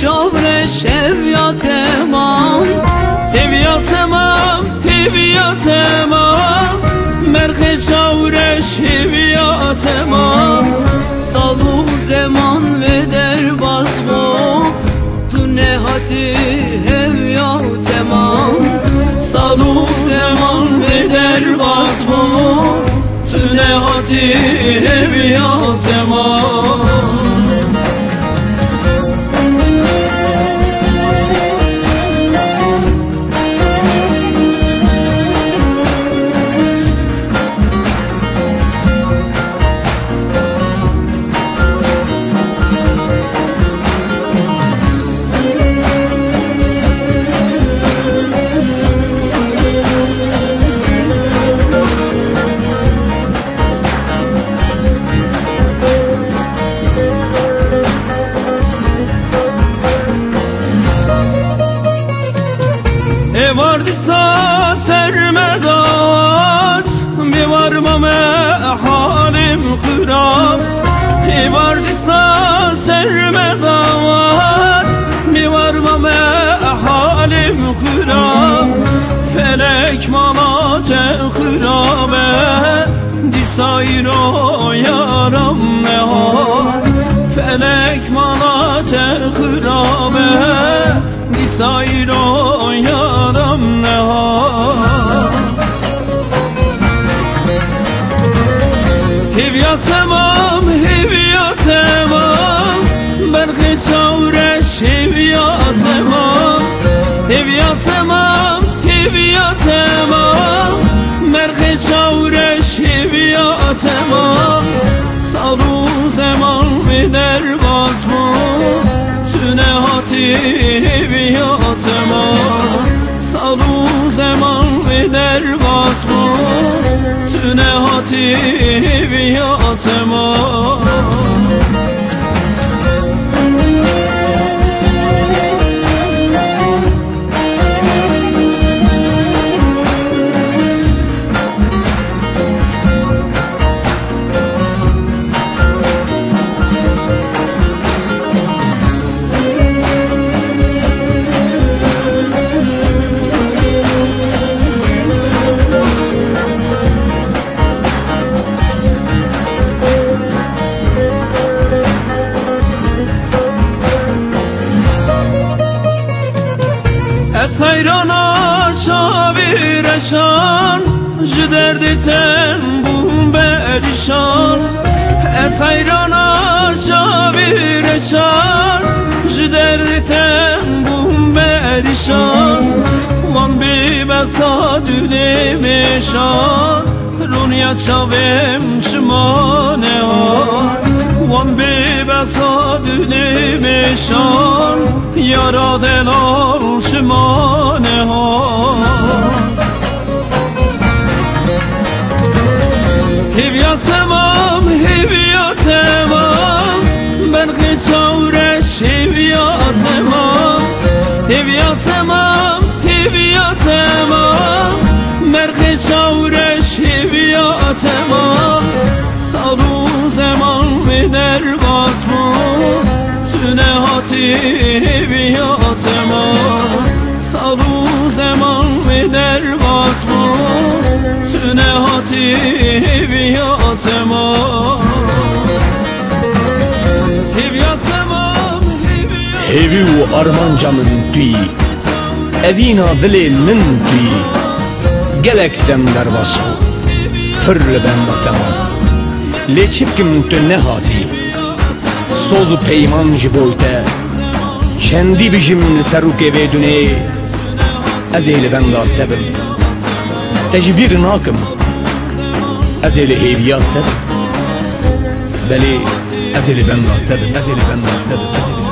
çavre şev temam Hev temam hev temam Merhe çavre şev temam Salu zaman ve derbaz bu. Tu nehati hev temam Salu zaman ve derbaz bu. Tu nehati hev temam E vardıysa sermedat Bir varmame halim kırab E vardıysa sermedat Bir varmame halim kırab Felek malate kırabe Disayro yaram ne hal Felek malate kırabe Disayro yaram ne hal? Hivya tamam, hivya tamam Berkı çavreş hivya tamam Hivya tamam, hivya tamam Merkı çavreş hivya tamam Saru zaman ve derbaz mı? Tüne hati Tüne hati Ez hayrana şavir eşan Ji derdi ten bum berişan Ez hayrana şavir eşan Ji derdi ten bum berişan Van bi besa düne meşan Runya çavem şımane ha Wan bi besa düne meşan Yara delal şımane ha Hivya hati Saru zaman ve derbaz mı? Tüne hati hivya tamam Hivya tamam, hivya Evi u armanca min tuî Evîna dilê min tuî Gelek dem derbas bû Pir li benda temam Lê çipkim tu nehatî Soz û peyman ji bo te Çendî bijim li ser rûkê vê dunê Ez ê li benda te bim Te ji bîr nakim Ez ê li hêviya te bim Belê ez ê li benda te bim Ez ê li benda te bim Ez ê li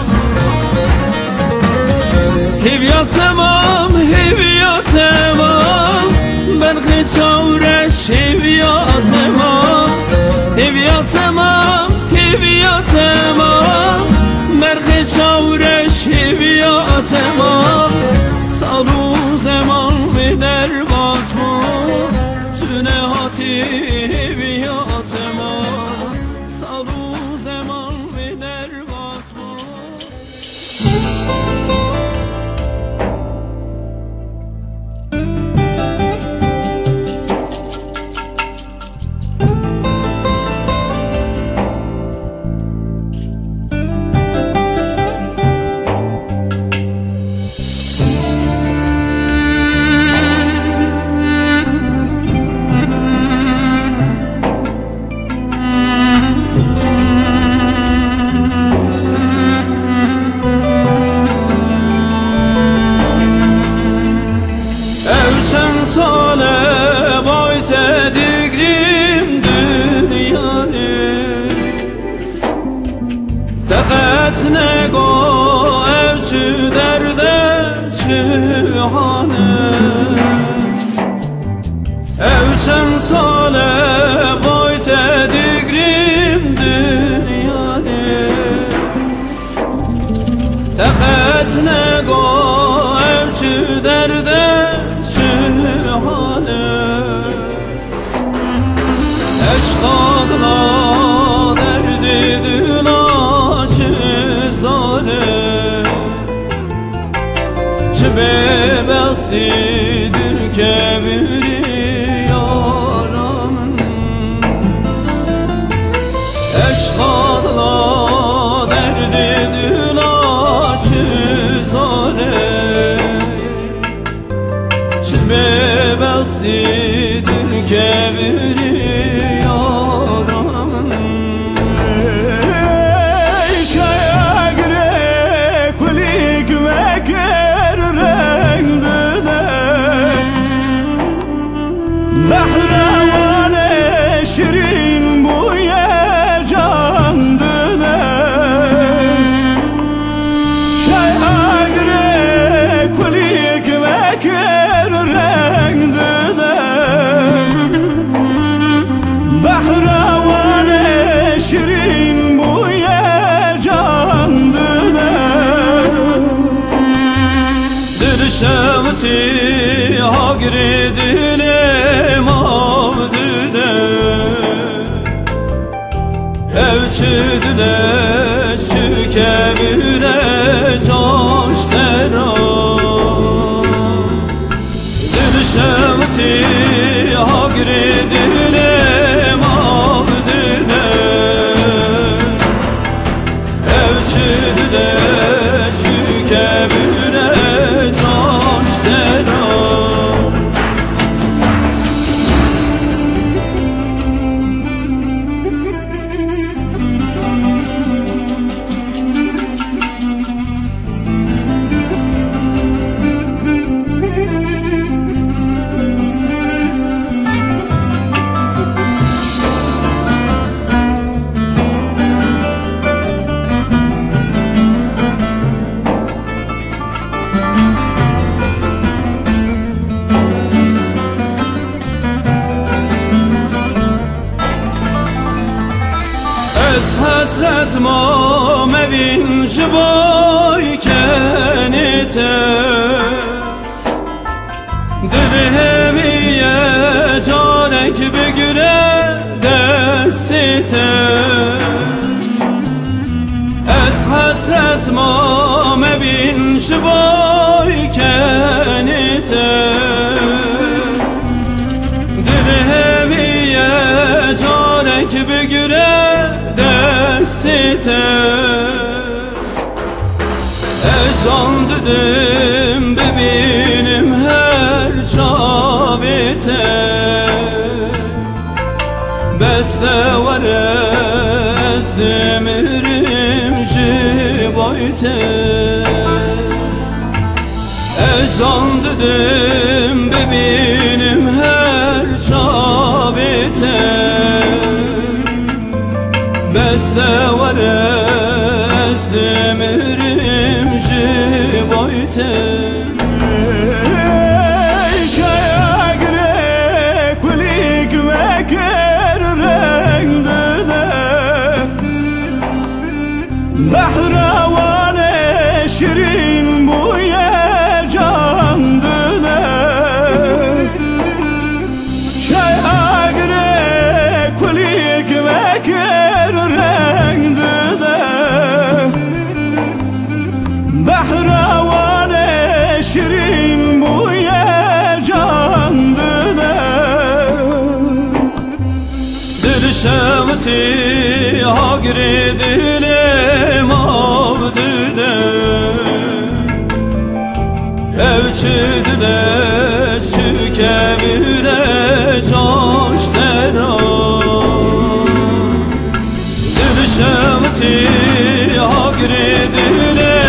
Hivya tamam, hivya tamam Ben çavreş hivya tamam Hivya çavreş hivya tamam Saru zaman ve evşü derde şihane Eşk adına derdi dülaşı zale. Çibe beksidir kemiri beksidir şirin bu ye candine Dirşemti hagri etmam evin jiboy kenite Ezan dedim bebinim her şabite Beste var ez demirim jibayte Ezan dedim bebinim her şabite Beste var jibayte Çaya gire kulik mekir Fatiha girdilim avdine Evçidine çükemine caştena Dün şevtiha girdilim